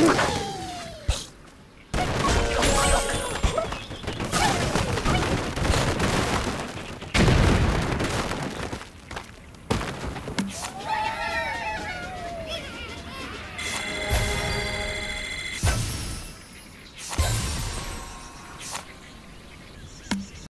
Ooh.